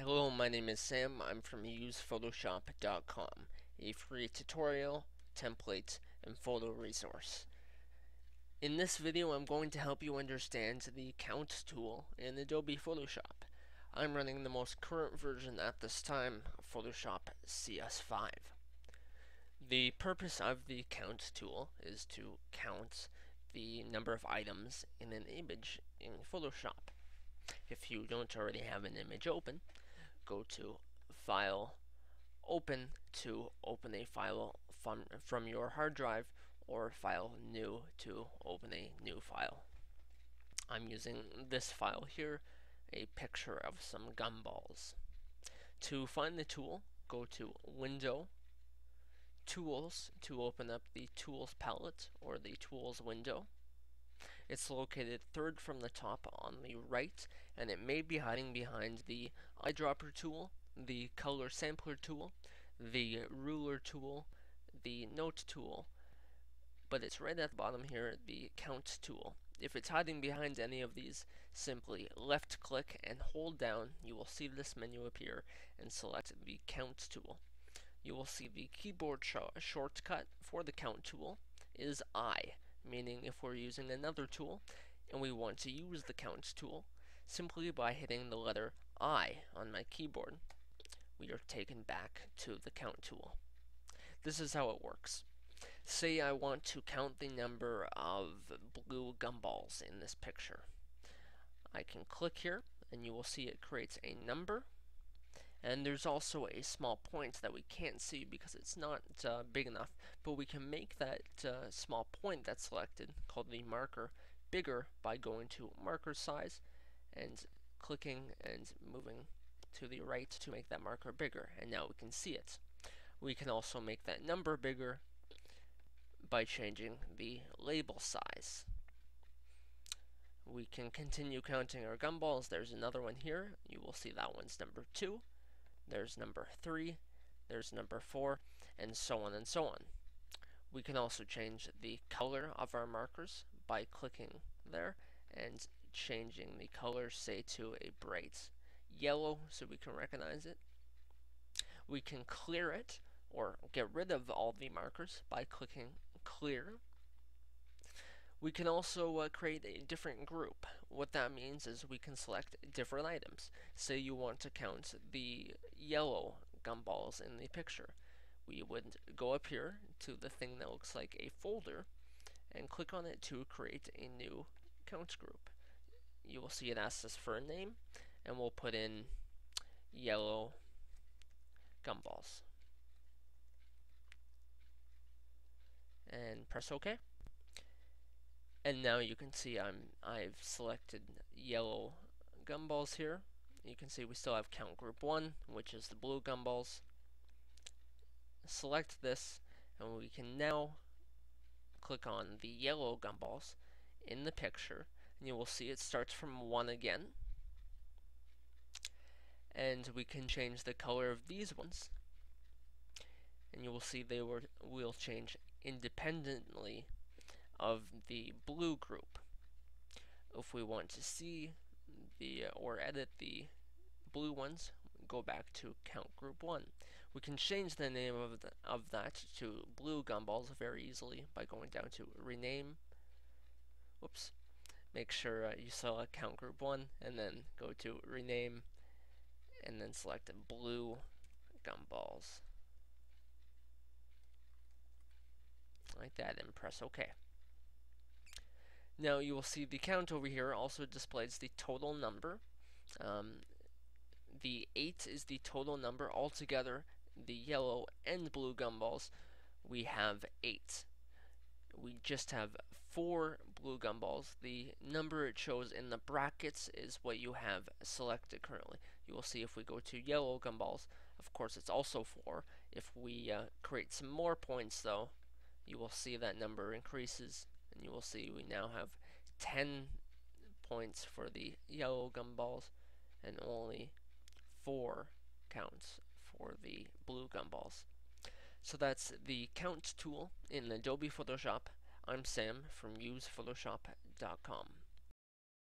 Hello, my name is Sam. I'm from usephotoshop.com, a free tutorial, template, and photo resource. In this video, I'm going to help you understand the Count tool in Adobe Photoshop. I'm running the most current version at this time, Photoshop CS5. The purpose of the Count tool is to count the number of items in an image in Photoshop. If you don't already have an image open, go to File, Open to open a file from, from your hard drive, or File New to open a new file. I'm using this file here, a picture of some gumballs. To find the tool, go to Window, Tools to open up the Tools palette or the Tools window. It's located third from the top on the right, and it may be hiding behind the eyedropper tool, the color sampler tool, the ruler tool, the note tool, but it's right at the bottom here, the count tool. If it's hiding behind any of these, simply left click and hold down. You will see this menu appear and select the count tool. You will see the keyboard sh shortcut for the count tool is I meaning if we're using another tool and we want to use the count tool, simply by hitting the letter I on my keyboard, we are taken back to the count tool. This is how it works. Say I want to count the number of blue gumballs in this picture. I can click here and you will see it creates a number and there's also a small point that we can't see because it's not uh, big enough, but we can make that uh, small point that's selected, called the marker, bigger by going to marker size and clicking and moving to the right to make that marker bigger, and now we can see it. We can also make that number bigger by changing the label size. We can continue counting our gumballs. There's another one here. You will see that one's number 2 there's number 3, there's number 4, and so on and so on. We can also change the color of our markers by clicking there and changing the color, say, to a bright yellow so we can recognize it. We can clear it or get rid of all the markers by clicking clear. We can also uh, create a different group. What that means is we can select different items. Say you want to count the yellow gumballs in the picture. We would go up here to the thing that looks like a folder and click on it to create a new count group. You will see it asks us for a name and we'll put in yellow gumballs. And press OK. And now you can see I'm I've selected yellow gumballs here you can see we still have count group 1, which is the blue gumballs. Select this, and we can now click on the yellow gumballs in the picture, and you will see it starts from 1 again. And we can change the color of these ones, and you will see they were, will change independently of the blue group. If we want to see the or edit the blue ones, go back to count group 1. We can change the name of, the, of that to blue gumballs very easily by going down to rename. Whoops. Make sure uh, you select count group 1 and then go to rename and then select blue gumballs. Like that and press OK. Now you will see the count over here also displays the total number. Um, the 8 is the total number altogether. The yellow and blue gumballs, we have 8. We just have 4 blue gumballs. The number it shows in the brackets is what you have selected currently. You will see if we go to yellow gumballs, of course it's also 4. If we uh, create some more points though, you will see that number increases and you will see we now have 10 points for the yellow gumballs and only four counts for the blue gumballs. So that's the count tool in Adobe Photoshop. I'm Sam from usephotoshop.com.